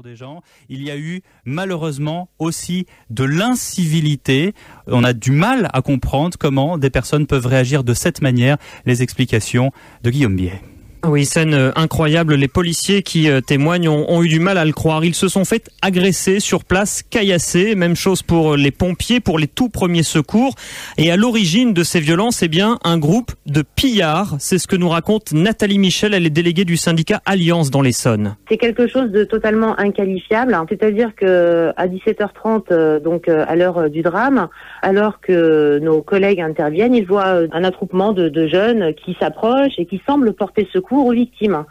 des gens. Il y a eu malheureusement aussi de l'incivilité. On a du mal à comprendre comment des personnes peuvent réagir de cette manière. Les explications de Guillaume Biet. Oui, scène euh, incroyable. Les policiers qui euh, témoignent ont, eu du mal à le croire. Ils se sont fait agresser sur place, caillasser. Même chose pour euh, les pompiers, pour les tout premiers secours. Et à l'origine de ces violences, eh bien, un groupe de pillards. C'est ce que nous raconte Nathalie Michel. Elle est déléguée du syndicat Alliance dans l'Essonne. C'est quelque chose de totalement inqualifiable. C'est-à-dire que à 17h30, donc à l'heure du drame, alors que nos collègues interviennent, ils voient un attroupement de, de jeunes qui s'approchent et qui semblent porter secours aux victimes.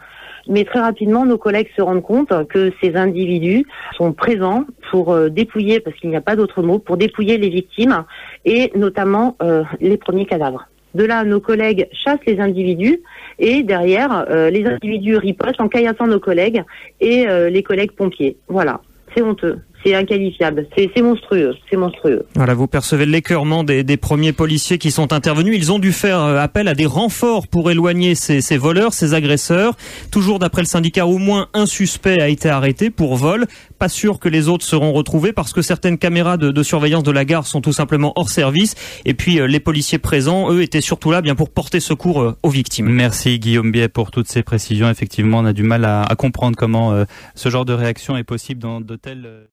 Mais très rapidement, nos collègues se rendent compte que ces individus sont présents pour euh, dépouiller, parce qu'il n'y a pas d'autre mot, pour dépouiller les victimes et notamment euh, les premiers cadavres. De là, nos collègues chassent les individus et derrière, euh, les individus ripostent en caillassant nos collègues et les collègues pompiers. Voilà, c'est honteux c'est inqualifiable, c'est monstrueux, c'est monstrueux. Voilà, vous percevez l'écœurement des, des, premiers policiers qui sont intervenus. Ils ont dû faire euh, appel à des renforts pour éloigner ces, ces voleurs, ces agresseurs. Toujours d'après le syndicat, au moins un suspect a été arrêté pour vol. Pas sûr que les autres seront retrouvés parce que certaines caméras de, de surveillance de la gare sont tout simplement hors service. Et puis euh, les policiers présents, eux, étaient surtout là bien pour porter secours euh, aux victimes. Merci Guillaume Biet pour toutes ces précisions. Effectivement, on a du mal à, à comprendre comment ce genre de réaction est possible dans de telles